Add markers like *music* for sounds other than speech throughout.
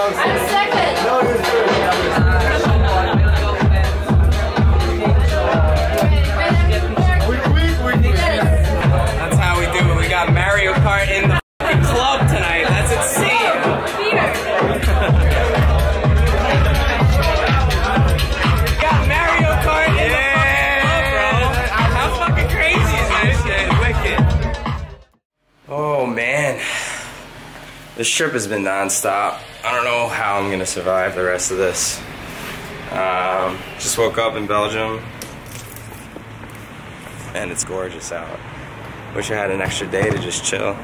I'm This trip has been nonstop. I don't know how I'm gonna survive the rest of this. Um, just woke up in Belgium and it's gorgeous out. Wish I had an extra day to just chill.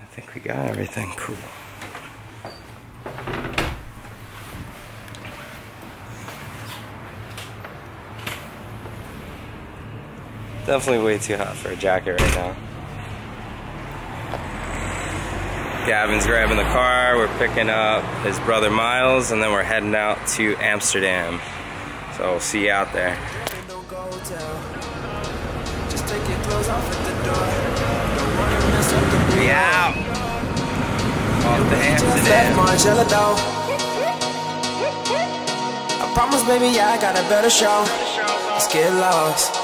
I think we got everything cool. Definitely way too hot for a jacket right now. Gavin's grabbing the car, we're picking up his brother Miles, and then we're heading out to Amsterdam. So we'll see you out there. We out! Off to Amsterdam. I promise, baby, I got a better show. Let's get lost.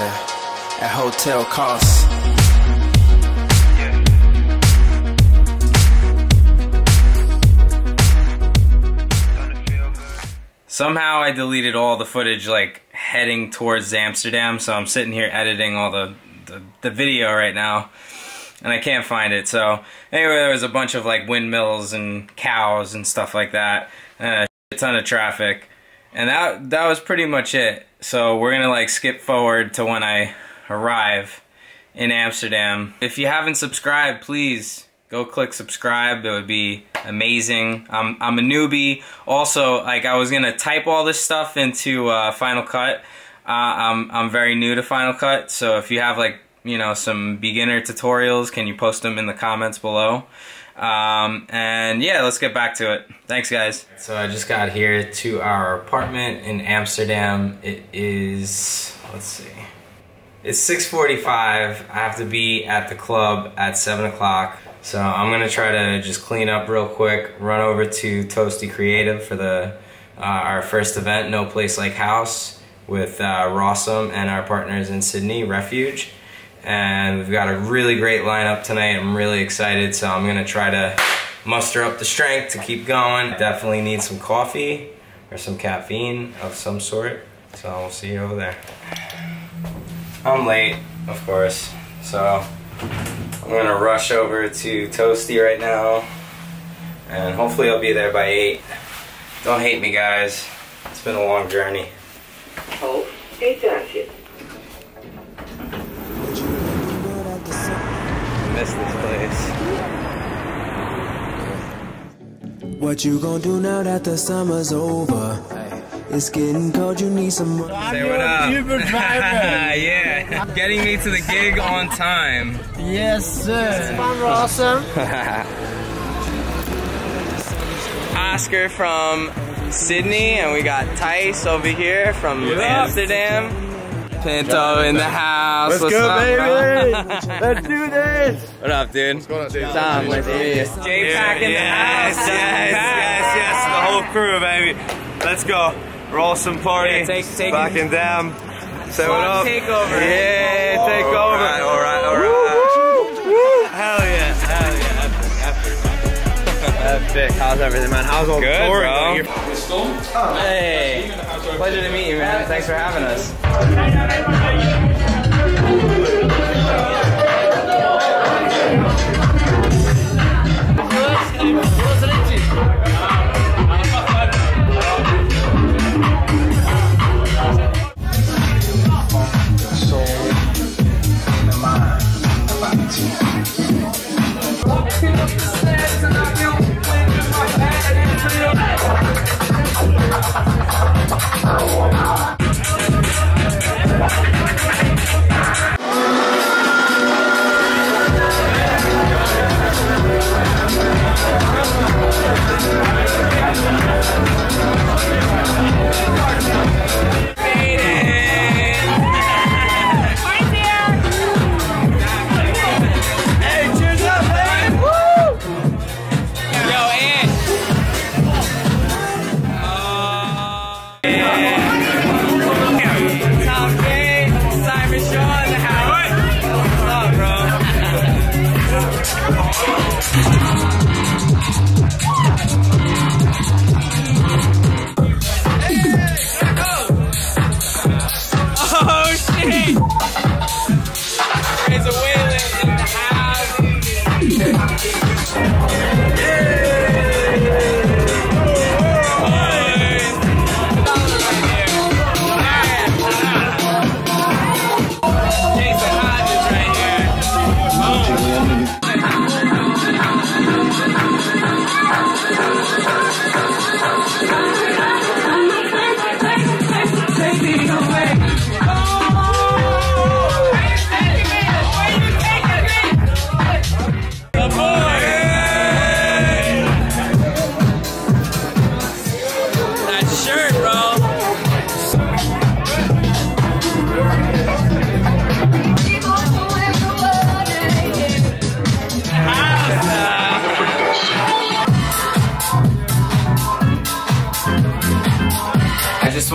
Yeah, at hotel costs. Somehow I deleted all the footage like heading towards Amsterdam, so I'm sitting here editing all the, the, the video right now. And I can't find it. So anyway, there was a bunch of like windmills and cows and stuff like that. A ton of traffic. And that that was pretty much it. So we're gonna like skip forward to when I arrive in Amsterdam. If you haven't subscribed, please go click subscribe. It would be amazing. I'm I'm a newbie. Also, like I was gonna type all this stuff into uh, Final Cut. Uh, I'm I'm very new to Final Cut, so if you have like you know some beginner tutorials, can you post them in the comments below? Um, and yeah, let's get back to it. Thanks, guys. So I just got here to our apartment in Amsterdam. It is let's see. It's 6:45. I have to be at the club at 7 o'clock. So I'm gonna try to just clean up real quick, run over to Toasty Creative for the uh, our first event, No Place Like House, with uh, Rawsome and our partners in Sydney, Refuge. And we've got a really great lineup tonight. I'm really excited, so I'm gonna try to muster up the strength to keep going. Definitely need some coffee or some caffeine of some sort. So we'll see you over there. I'm late, of course, so I'm gonna rush over to Toasty right now, and hopefully I'll be there by 8. Don't hate me, guys. It's been a long journey. Hoofd etage. Miss this place. What you gonna do now that the summer's over? It's getting cold, you need some. Say what up. Uber driver. *laughs* yeah, getting me to the gig on time. yes, sir. Fun, awesome. *laughs* Oscar from Sydney, and we got Tice over here from Amsterdam. Pinto in the house. Let's What's go, up, baby. bro? *laughs* Let's do this. what up, dude? What's going on, dude? Tom, nice to meet you. J Pack in the yes, house. yes, yes, yes, the whole crew, baby. Let's go. Rawsome party. Yeah, take- take- Back in Dam. Say what up. takeover. Yeah, take over. All right, all right, all right. Epic, epic. Epic. How's everything, man? How's all Good, the touring bro. going? Hey, pleasure to meet you, man. Thanks for having us.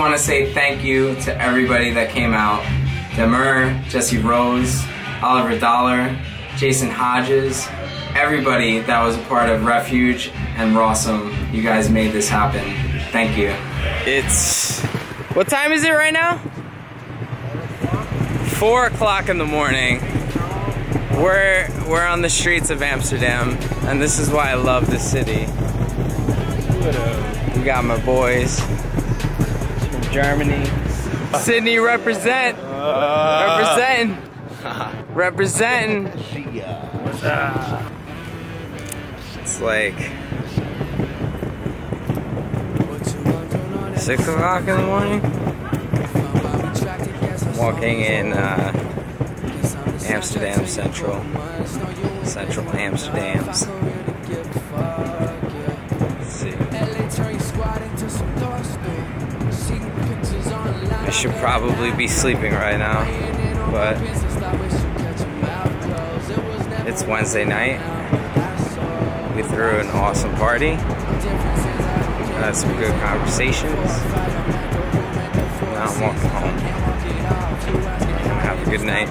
Want to say thank you to everybody that came out. Demuir, Jesse Rose, Oliver Dollar, Jason Hodges, everybody that was a part of Refuge and Rawsome. You guys made this happen. Thank you. It's what time is it right now? Four o'clock in the morning. We're we're on the streets of Amsterdam, and this is why I love this city. We got my boys Germany. Sydney represent. Representing. *laughs* Representing. It's like six o'clock in the morning. Walking in uh, Amsterdam Central. Central Amsterdam. Should probably be sleeping right now, but it's Wednesday night. We threw an awesome party. Had some good conversations. Now I'm walking home. Have a good night.